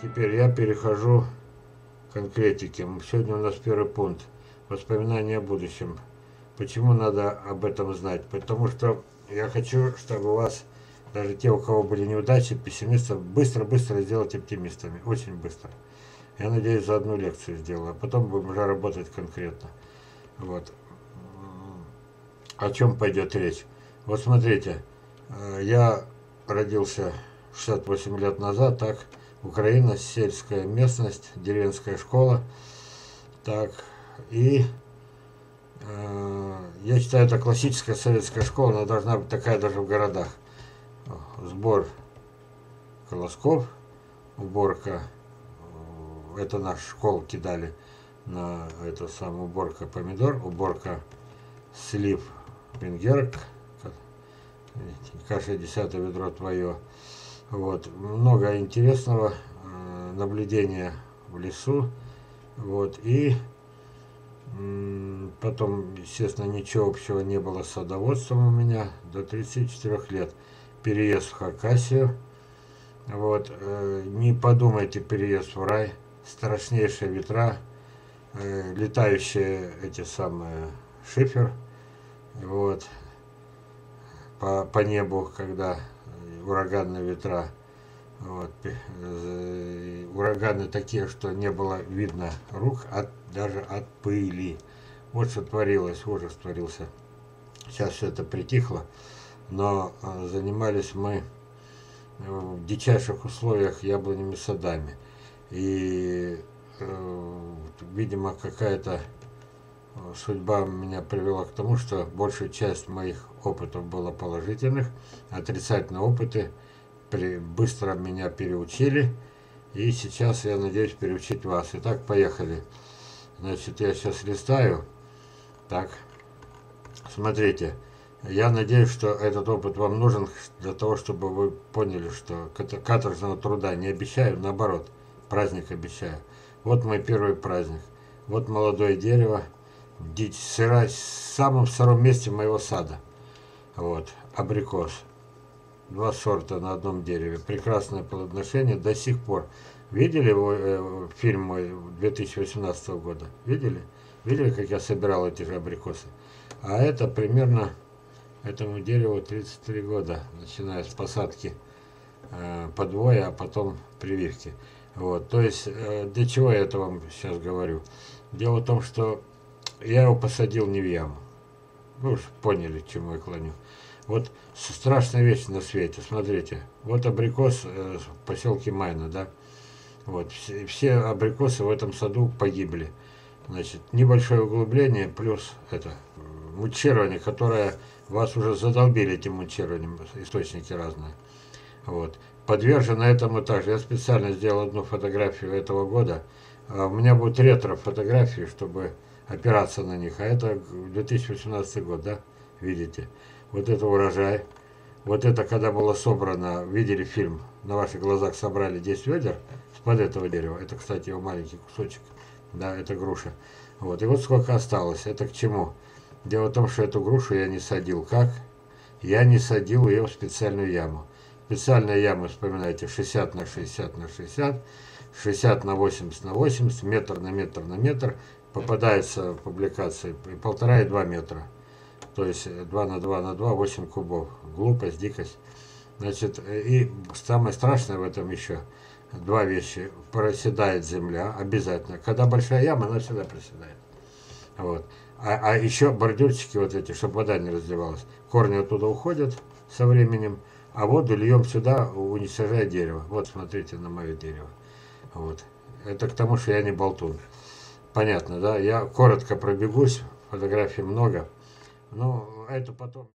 Теперь я перехожу к конкретике. Сегодня у нас первый пункт. Воспоминания о будущем. Почему надо об этом знать? Потому что я хочу, чтобы у вас, даже те, у кого были неудачи, пессимистов, быстро-быстро сделать оптимистами. Очень быстро. Я надеюсь, за одну лекцию сделаю, а потом будем уже работать конкретно. Вот. О чем пойдет речь? Вот смотрите, э, я родился 68 лет назад, так, Украина, сельская местность, деревенская школа, так, и э, я считаю, это классическая советская школа, она должна быть такая даже в городах. Сбор колосков, уборка, э, это наш школ кидали на эту самую уборка помидор, уборка слив венгерок, каша десятое ведро твое. Вот. Много интересного э, наблюдения в лесу. Вот. И потом, естественно, ничего общего не было с садоводством у меня до 34 лет. Переезд в Хакасию. Вот. Э, не подумайте переезд в рай. Страшнейшие ветра. Э, летающие эти самые шифер. Вот. По, по небу, когда ураганные ветра. Вот. Э, ураганы такие, что не было видно рук от, даже от пыли. Вот что творилось, ужас творился. Сейчас все это притихло, но э, занимались мы в дичайших условиях яблонями садами. И, э, видимо, какая-то судьба меня привела к тому, что большая часть моих опытов было положительных, отрицательные опыты при, быстро меня переучили, и сейчас я надеюсь переучить вас. Итак, поехали. Значит, я сейчас листаю. Так, смотрите. Я надеюсь, что этот опыт вам нужен для того, чтобы вы поняли, что каторжного труда не обещаю, наоборот, праздник обещаю. Вот мой первый праздник. Вот молодое дерево, дичь, сыра, в самом сыром месте моего сада. Вот, абрикос. Два сорта на одном дереве. Прекрасное плодоношение до сих пор. Видели его, э, фильм мой 2018 года? Видели? Видели, как я собирал эти же абрикосы? А это примерно этому дереву 33 года, начиная с посадки э, подвоя, а потом прививки. Вот, то есть, э, для чего я это вам сейчас говорю? Дело в том, что я его посадил не в яму. Вы уж поняли, к чему я клоню. Вот страшная вещь на свете. Смотрите, вот абрикос э, в поселке Майна, да? Вот, все, абрикосы в этом саду погибли. Значит, небольшое углубление плюс это мульчирование, которое вас уже задолбили этим мульчированием, источники разные. Вот. Подвержено этому также. Я специально сделал одну фотографию этого года. А у меня будет ретро фотографии, чтобы опираться на них. А это 2018 год, да? Видите? Вот это урожай. Вот это, когда было собрано, видели фильм, на ваших глазах собрали 10 ведер с-под этого дерева. Это, кстати, его маленький кусочек. Да, это груша. Вот. И вот сколько осталось. Это к чему? Дело в том, что эту грушу я не садил. Как? Я не садил ее в специальную яму. Специальная яма, вспоминайте, 60 на 60 на 60, 60 на 80 на 80, метр на метр на метр попадается в публикации полтора и два метра. То есть 2 на 2 на 2, 8 кубов. Глупость, дикость. Значит, и самое страшное в этом еще, два вещи. Проседает земля, обязательно. Когда большая яма, она всегда проседает. Вот. А, а еще бордюрчики вот эти, чтобы вода не разливалась. Корни оттуда уходят со временем, а воду льем сюда, уничтожая дерево. Вот смотрите на мое дерево. Вот. Это к тому, что я не болтун. Понятно, да? Я коротко пробегусь, фотографий много. Но это потом...